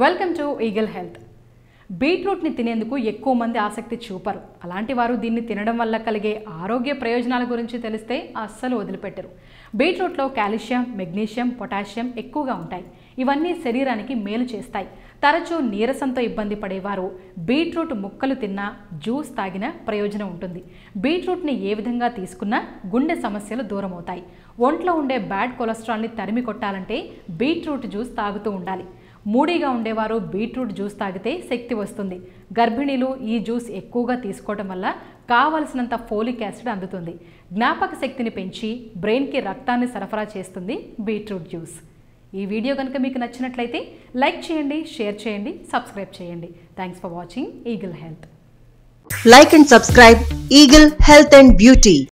Welcome to Eagle Health బీట్రూట్ని తినేందుకు ఎక్కువ మంది ఆసక్తి చూపరు. అలాంటి వారు దీన్ని తినడం వల్ల కలిగే ఆరోగ్య ప్రయోజనాల గురించి తెలిస్తే అస్సలు వదిలిపెట్టరు. బీట్రూట్లో కాల్షియం మెగ్నీషియం పొటాషియం ఎక్కువగా ఉంటాయి. ఇవన్నీ శరీరానికి మేలు చేస్తాయి. తరచూ నీరసంతో ఇబ్బంది పడేవారు బీట్రూట్ ముక్కలు తిన్నా జ్యూస్ తాగిన ప్రయోజనం ఉంటుంది. బీట్రూట్ని ఏ విధంగా తీసుకున్నా గుండె సమస్యలు దూరం అవుతాయి ఒంట్లో ఉండే బ్యాడ్ కొలెస్ట్రాల్ని తరిమి కొట్టాలంటే బీట్రూట్ జ్యూస్ తాగుతూ ఉండాలి. మూడీగా ఉండేవారు బీట్రూట్ జ్యూస్ తాగితే శక్తి వస్తుంది. గర్భిణీలు ఈ జ్యూస్ ఎక్కువగా తీసుకోవడం వల్ల కావలసినంత ఫోలిక్ యాసిడ్ అందుతుంది. జ్ఞాపక శక్తిని పెంచి బ్రెయిన్కి రక్తాన్ని సరఫరా చేస్తుంది బీట్రూట్ జ్యూస్. ఈ వీడియో కనుక మీకు నచ్చినట్లయితే లైక్ చేయండి షేర్ చేయండి సబ్స్క్రైబ్ చేయండి. Thanks for watching Eagle Health. Like and subscribe Eagle Health and Beauty.